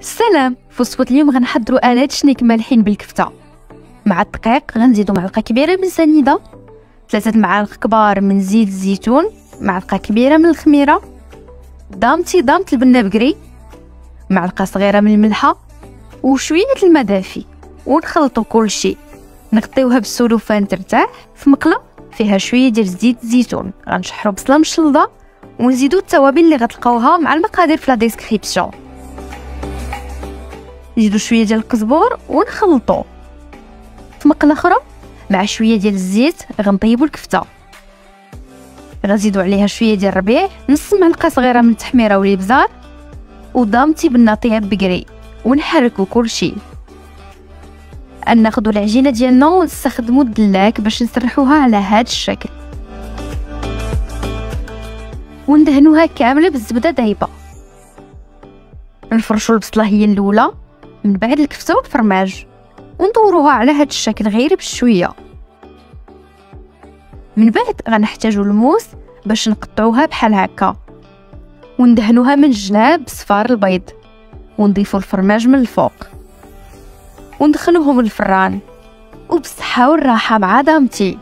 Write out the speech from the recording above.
السلام في اليوم غنحضروا آلات شنيك مالحين بالكفتة. مع الدقيق غنزيدو معلقة كبيرة من سنيدة ثلاثة معالق كبار من زيت الزيتون. معلقة كبيرة من الخميرة. دامتي دامت البنة بقري معلقة صغيرة من الملحة. وشوية الماء دافي ونخلطو كل شيء نغطيوها بالسلوفان ترتاح في مقلة. فيها شوية ديال زيت الزيتون. غنشحرو بصلة مشلضة. ونزيدو التوابل اللي غتلقاوها مع المقادير في لا ديسكريبسيون. نزيدو شوية ديال القزبور ونخلطو. في مقلة أخرى مع شوية ديال الزيت غنطيبو الكفتة. غنزيدو عليها شوية ديال الربيع نص معلقة صغيرة من التحميرة والإبزار ودامتي بالناطيه بقري ونحركو كلشي. ناخدو العجينة ديالنا ونستخدمو الدلاك باش نسرحوها على هاد الشكل. وندهنوها كاملة بالزبدة دايبة. نفرشو البصلة هي الأولى. من بعد الكفتة والفرماج. وندوروها على هاد الشكل غير بشوية. من بعد غنحتاجو الموس باش نقطعوها بحال هكا. وندهنوها من الجناب بصفار البيض. ونضيفو الفرماج من الفوق. وندخلوهم الفران. وبصحة والراحة مع دامتي.